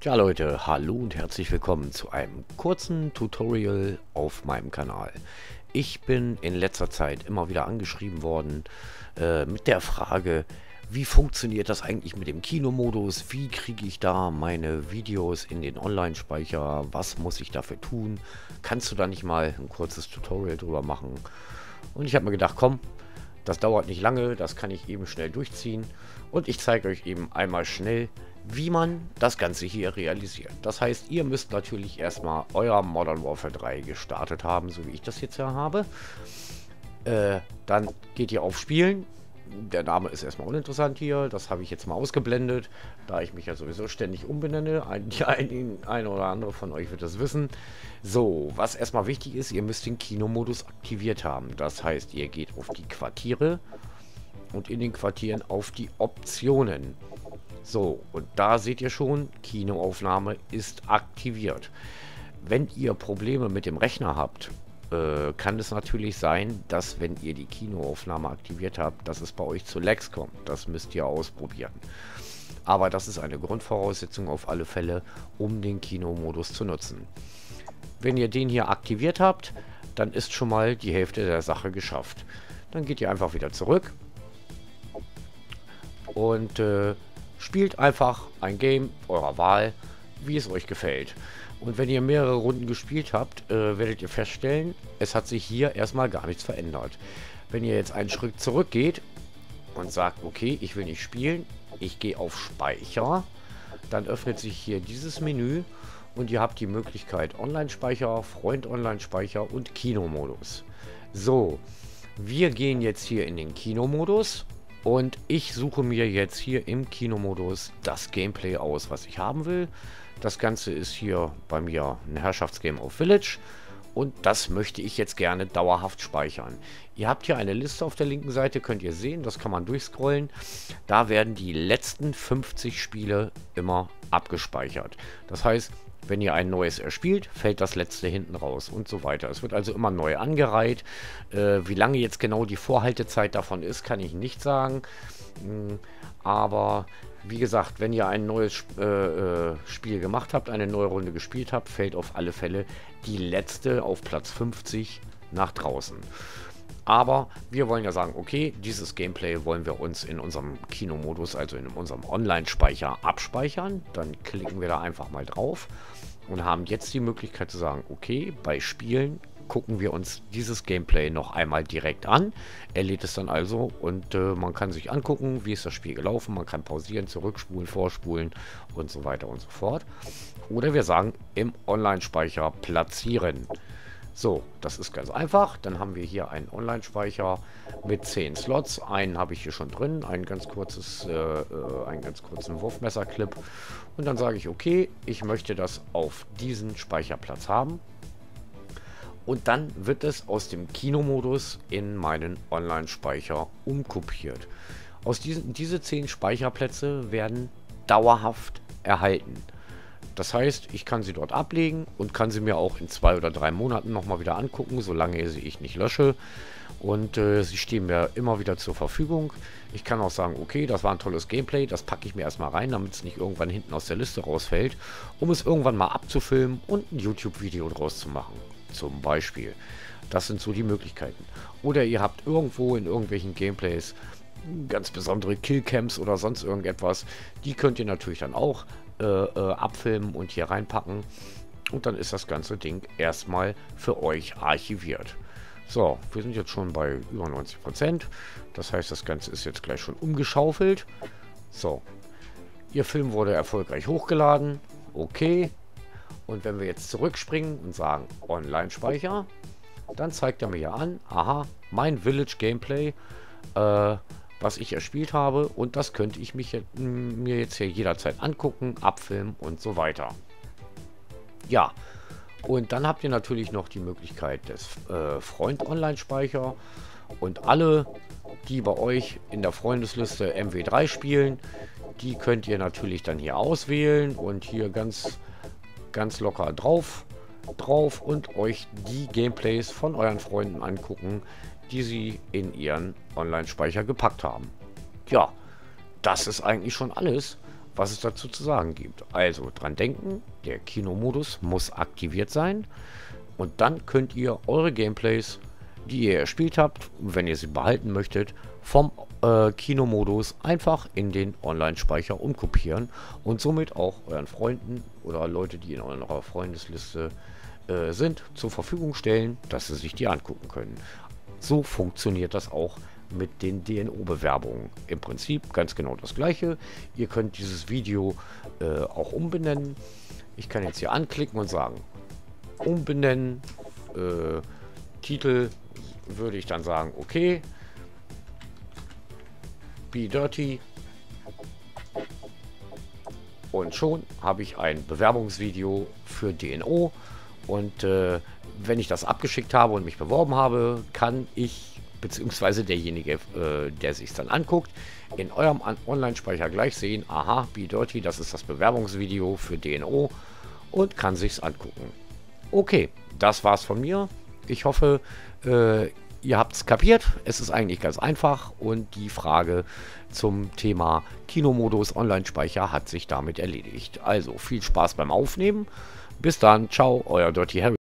Ja Leute, hallo und herzlich willkommen zu einem kurzen Tutorial auf meinem Kanal. Ich bin in letzter Zeit immer wieder angeschrieben worden äh, mit der Frage, wie funktioniert das eigentlich mit dem Kinomodus? Wie kriege ich da meine Videos in den Online-Speicher? Was muss ich dafür tun? Kannst du da nicht mal ein kurzes Tutorial drüber machen? Und ich habe mir gedacht, komm, das dauert nicht lange, das kann ich eben schnell durchziehen. Und ich zeige euch eben einmal schnell, wie man das Ganze hier realisiert. Das heißt, ihr müsst natürlich erstmal euer Modern Warfare 3 gestartet haben, so wie ich das jetzt ja habe. Äh, dann geht ihr auf Spielen. Der Name ist erstmal uninteressant hier. Das habe ich jetzt mal ausgeblendet, da ich mich ja sowieso ständig umbenenne. Ein, ein, ein oder andere von euch wird das wissen. So, was erstmal wichtig ist, ihr müsst den Kinomodus aktiviert haben. Das heißt, ihr geht auf die Quartiere und in den Quartieren auf die Optionen. So, und da seht ihr schon, Kinoaufnahme ist aktiviert. Wenn ihr Probleme mit dem Rechner habt, äh, kann es natürlich sein, dass wenn ihr die Kinoaufnahme aktiviert habt, dass es bei euch zu Lags kommt. Das müsst ihr ausprobieren. Aber das ist eine Grundvoraussetzung auf alle Fälle, um den Kinomodus zu nutzen. Wenn ihr den hier aktiviert habt, dann ist schon mal die Hälfte der Sache geschafft. Dann geht ihr einfach wieder zurück und äh, Spielt einfach ein Game eurer Wahl, wie es euch gefällt. Und wenn ihr mehrere Runden gespielt habt, äh, werdet ihr feststellen, es hat sich hier erstmal gar nichts verändert. Wenn ihr jetzt einen Schritt zurückgeht und sagt, okay, ich will nicht spielen, ich gehe auf Speicher, dann öffnet sich hier dieses Menü und ihr habt die Möglichkeit Online-Speicher, Freund-Online-Speicher und Kinomodus. So, wir gehen jetzt hier in den Kinomodus und ich suche mir jetzt hier im Kinomodus das Gameplay aus, was ich haben will. Das Ganze ist hier bei mir ein Herrschaftsgame auf Village. Und das möchte ich jetzt gerne dauerhaft speichern. Ihr habt hier eine Liste auf der linken Seite, könnt ihr sehen, das kann man durchscrollen. Da werden die letzten 50 Spiele immer abgespeichert. Das heißt, wenn ihr ein neues erspielt, fällt das letzte hinten raus und so weiter. Es wird also immer neu angereiht. Äh, wie lange jetzt genau die Vorhaltezeit davon ist, kann ich nicht sagen. Hm, aber wie gesagt, wenn ihr ein neues äh, äh, Spiel gemacht habt, eine neue Runde gespielt habt, fällt auf alle Fälle die letzte auf Platz 50 nach draußen. Aber wir wollen ja sagen, okay, dieses Gameplay wollen wir uns in unserem Kinomodus, also in unserem Online-Speicher abspeichern. Dann klicken wir da einfach mal drauf und haben jetzt die Möglichkeit zu sagen, okay, bei Spielen gucken wir uns dieses Gameplay noch einmal direkt an. Er lädt es dann also und äh, man kann sich angucken, wie ist das Spiel gelaufen. Man kann pausieren, zurückspulen, vorspulen und so weiter und so fort. Oder wir sagen im Online-Speicher platzieren. So, das ist ganz einfach. Dann haben wir hier einen Online-Speicher mit 10 Slots. Einen habe ich hier schon drin, ein ganz kurzes, äh, äh, einen ganz kurzen Wurfmesser-Clip. Und dann sage ich, okay, ich möchte das auf diesen Speicherplatz haben. Und dann wird es aus dem Kinomodus in meinen Online-Speicher umkopiert. Aus diesen, diese 10 Speicherplätze werden dauerhaft erhalten. Das heißt, ich kann sie dort ablegen und kann sie mir auch in zwei oder drei Monaten nochmal wieder angucken, solange sie ich nicht lösche. Und äh, sie stehen mir immer wieder zur Verfügung. Ich kann auch sagen, okay, das war ein tolles Gameplay, das packe ich mir erstmal rein, damit es nicht irgendwann hinten aus der Liste rausfällt, um es irgendwann mal abzufilmen und ein YouTube-Video draus zu machen. Zum Beispiel. Das sind so die Möglichkeiten. Oder ihr habt irgendwo in irgendwelchen Gameplays ganz besondere Killcams oder sonst irgendetwas. Die könnt ihr natürlich dann auch äh, äh, abfilmen und hier reinpacken. Und dann ist das ganze Ding erstmal für euch archiviert. So, wir sind jetzt schon bei über 90%. Das heißt, das Ganze ist jetzt gleich schon umgeschaufelt. So, Ihr Film wurde erfolgreich hochgeladen. Okay. Und wenn wir jetzt zurückspringen und sagen Online-Speicher, dann zeigt er mir hier an, aha, mein Village Gameplay. Äh, was ich erspielt habe und das könnte ich mich, mir jetzt hier jederzeit angucken, abfilmen und so weiter. Ja, und dann habt ihr natürlich noch die Möglichkeit des äh, Freund-Online-Speicher und alle, die bei euch in der Freundesliste MW3 spielen, die könnt ihr natürlich dann hier auswählen und hier ganz, ganz locker drauf, drauf und euch die Gameplays von euren Freunden angucken, die sie in ihren Online-Speicher gepackt haben. Ja, das ist eigentlich schon alles, was es dazu zu sagen gibt. Also dran denken, der Kinomodus muss aktiviert sein und dann könnt ihr eure Gameplays, die ihr erspielt habt, wenn ihr sie behalten möchtet, vom äh, Kinomodus einfach in den Online-Speicher umkopieren und somit auch euren Freunden oder Leute, die in eurer Freundesliste äh, sind, zur Verfügung stellen, dass sie sich die angucken können. So funktioniert das auch mit den DNO-Bewerbungen. Im Prinzip ganz genau das gleiche. Ihr könnt dieses Video äh, auch umbenennen. Ich kann jetzt hier anklicken und sagen, umbenennen, äh, Titel würde ich dann sagen, okay, Be Dirty und schon habe ich ein Bewerbungsvideo für DNO und äh, wenn ich das abgeschickt habe und mich beworben habe, kann ich beziehungsweise derjenige, äh, der sich dann anguckt, in eurem Online-Speicher gleich sehen, aha, Be Dirty, das ist das Bewerbungsvideo für DNO und kann sich's angucken. Okay, das war's von mir. Ich hoffe, äh, ihr habt es kapiert. Es ist eigentlich ganz einfach und die Frage zum Thema Kinomodus Online-Speicher hat sich damit erledigt. Also viel Spaß beim Aufnehmen. Bis dann, ciao, euer Dirty Harry.